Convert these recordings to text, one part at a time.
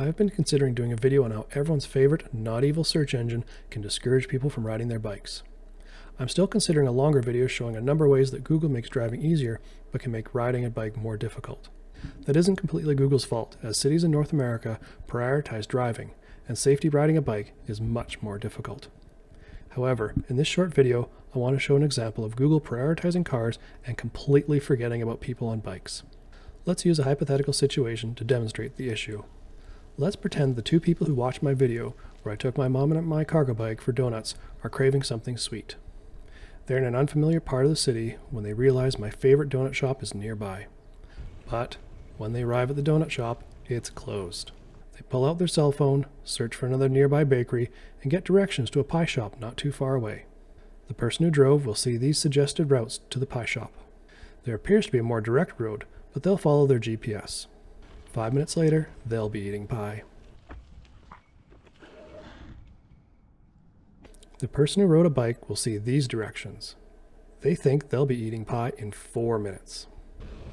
I've been considering doing a video on how everyone's favorite not evil search engine can discourage people from riding their bikes. I'm still considering a longer video showing a number of ways that Google makes driving easier but can make riding a bike more difficult. That isn't completely Google's fault, as cities in North America prioritize driving, and safety riding a bike is much more difficult. However, in this short video, I want to show an example of Google prioritizing cars and completely forgetting about people on bikes. Let's use a hypothetical situation to demonstrate the issue. Let's pretend the two people who watched my video, where I took my mom and my cargo bike for donuts, are craving something sweet. They're in an unfamiliar part of the city when they realize my favorite donut shop is nearby. But when they arrive at the donut shop, it's closed. They pull out their cell phone, search for another nearby bakery, and get directions to a pie shop not too far away. The person who drove will see these suggested routes to the pie shop. There appears to be a more direct road, but they'll follow their GPS. Five minutes later, they'll be eating pie. The person who rode a bike will see these directions. They think they'll be eating pie in four minutes.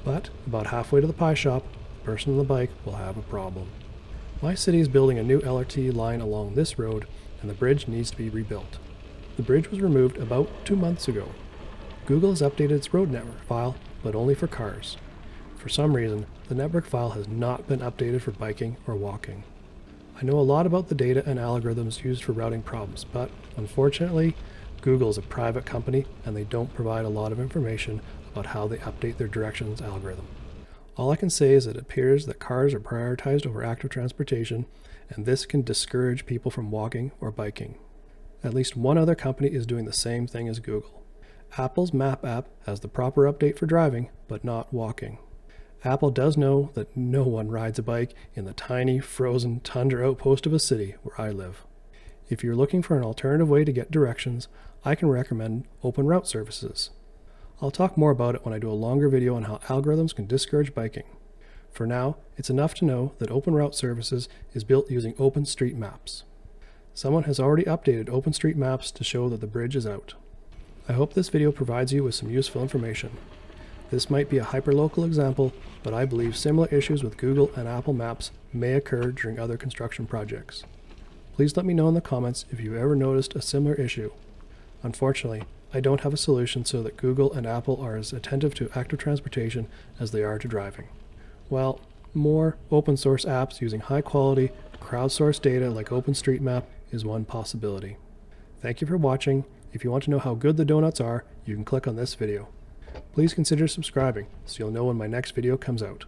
But about halfway to the pie shop, the person on the bike will have a problem. My city is building a new LRT line along this road, and the bridge needs to be rebuilt. The bridge was removed about two months ago. Google has updated its road network file, but only for cars. For some reason, the network file has not been updated for biking or walking. I know a lot about the data and algorithms used for routing problems, but unfortunately, Google is a private company and they don't provide a lot of information about how they update their directions algorithm. All I can say is that it appears that cars are prioritized over active transportation, and this can discourage people from walking or biking. At least one other company is doing the same thing as Google. Apple's Map app has the proper update for driving, but not walking. Apple does know that no one rides a bike in the tiny, frozen tundra outpost of a city where I live. If you're looking for an alternative way to get directions, I can recommend Open Route services. I'll talk more about it when I do a longer video on how algorithms can discourage biking. For now, it's enough to know that Open Route Services is built using OpenStreetMaps. Someone has already updated OpenStreetMaps to show that the bridge is out. I hope this video provides you with some useful information. This might be a hyperlocal example, but I believe similar issues with Google and Apple Maps may occur during other construction projects. Please let me know in the comments if you ever noticed a similar issue. Unfortunately, I don't have a solution so that Google and Apple are as attentive to active transportation as they are to driving. Well, more open source apps using high quality, crowdsourced data like OpenStreetMap is one possibility. Thank you for watching. If you want to know how good the donuts are, you can click on this video. Please consider subscribing so you'll know when my next video comes out.